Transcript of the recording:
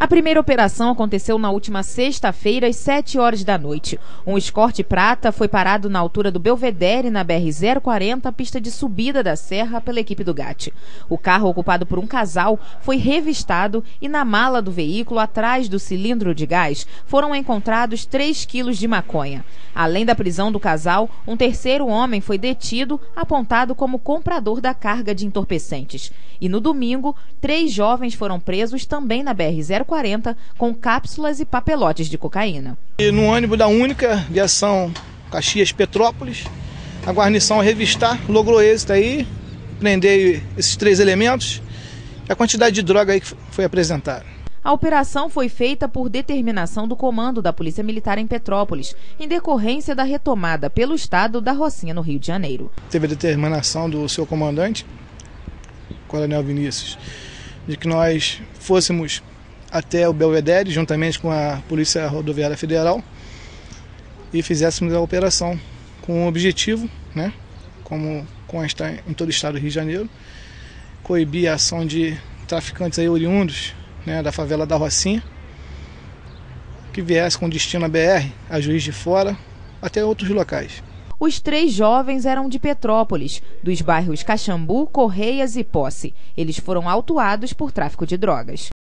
A primeira operação aconteceu na última sexta-feira, às 7 horas da noite. Um escorte prata foi parado na altura do Belvedere, na BR-040, pista de subida da serra, pela equipe do GAT. O carro, ocupado por um casal, foi revistado e na mala do veículo, atrás do cilindro de gás, foram encontrados 3 quilos de maconha. Além da prisão do casal, um terceiro homem foi detido, apontado como comprador da carga de entorpecentes. E no domingo, três jovens foram presos também na BR-040 com cápsulas e papelotes de cocaína. E no ônibus da única viação Caxias Petrópolis, a guarnição revistar logrou êxito aí, prender esses três elementos, a quantidade de droga aí que foi apresentada. A operação foi feita por determinação do comando da Polícia Militar em Petrópolis, em decorrência da retomada pelo Estado da Rocinha no Rio de Janeiro. Teve a determinação do seu comandante, Coronel Vinícius, de que nós fôssemos até o Belvedere, juntamente com a Polícia Rodoviária Federal, e fizéssemos a operação com o objetivo, né, como consta em todo o estado do Rio de Janeiro, coibir a ação de traficantes aí oriundos né, da favela da Rocinha, que viesse com destino a BR, a Juiz de Fora, até outros locais. Os três jovens eram de Petrópolis, dos bairros Caxambu, Correias e Posse. Eles foram autuados por tráfico de drogas.